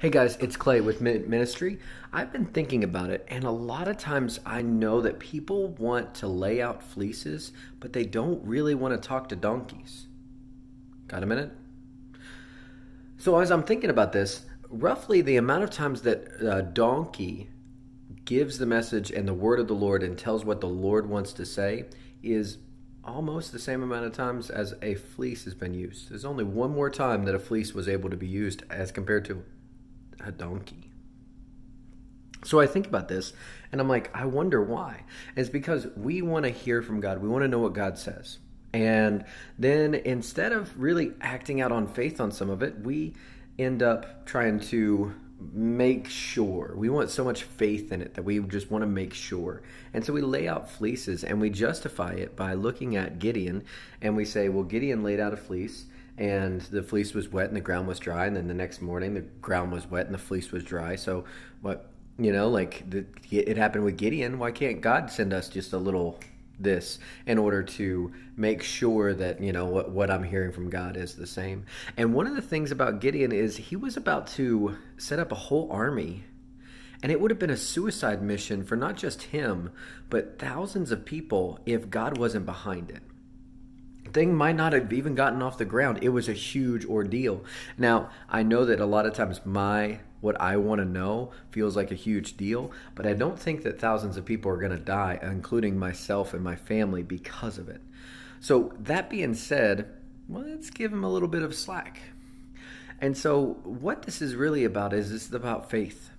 Hey guys, it's Clay with Ministry. I've been thinking about it, and a lot of times I know that people want to lay out fleeces, but they don't really want to talk to donkeys. Got a minute? So, as I'm thinking about this, roughly the amount of times that a donkey gives the message and the word of the Lord and tells what the Lord wants to say is almost the same amount of times as a fleece has been used. There's only one more time that a fleece was able to be used as compared to a donkey. So I think about this and I'm like, I wonder why. it's because we want to hear from God. We want to know what God says. And then instead of really acting out on faith on some of it, we end up trying to make sure. We want so much faith in it that we just want to make sure. And so we lay out fleeces and we justify it by looking at Gideon and we say, well, Gideon laid out a fleece and the fleece was wet and the ground was dry and then the next morning the ground was wet and the fleece was dry. So what you know like the, it happened with gideon. Why can't god send us just a little this in order to make sure that you know what, what i'm hearing from god is the same? And one of the things about gideon is he was about to set up a whole army and it would have been a suicide mission for not just him but thousands of people if god wasn't behind it thing might not have even gotten off the ground. It was a huge ordeal. Now, I know that a lot of times my what I want to know feels like a huge deal, but I don't think that thousands of people are going to die, including myself and my family, because of it. So, that being said, well, let's give him a little bit of slack. And so, what this is really about is this is about faith.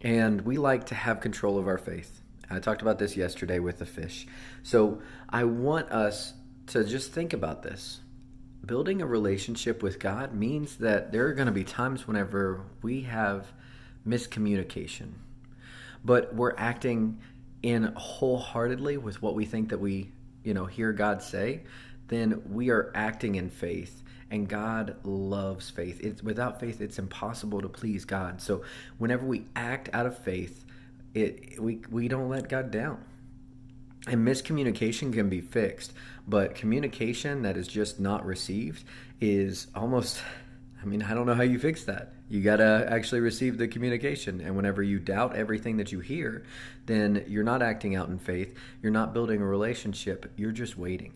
And we like to have control of our faith. I talked about this yesterday with the fish. So, I want us to just think about this. Building a relationship with God means that there are going to be times whenever we have miscommunication, but we're acting in wholeheartedly with what we think that we, you know, hear God say, then we are acting in faith and God loves faith. It's without faith it's impossible to please God. So whenever we act out of faith, it we we don't let God down. And miscommunication can be fixed, but communication that is just not received is almost, I mean, I don't know how you fix that. You got to actually receive the communication. And whenever you doubt everything that you hear, then you're not acting out in faith. You're not building a relationship. You're just waiting.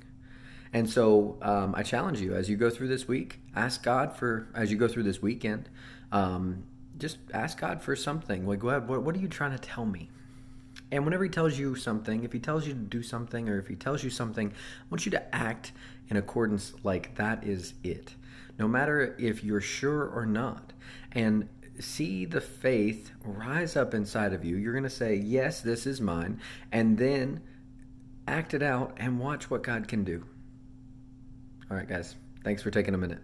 And so um, I challenge you as you go through this week, ask God for, as you go through this weekend, um, just ask God for something. Like, what, what are you trying to tell me? And whenever he tells you something, if he tells you to do something or if he tells you something, I want you to act in accordance like that is it. No matter if you're sure or not. And see the faith rise up inside of you. You're going to say, Yes, this is mine. And then act it out and watch what God can do. All right, guys. Thanks for taking a minute.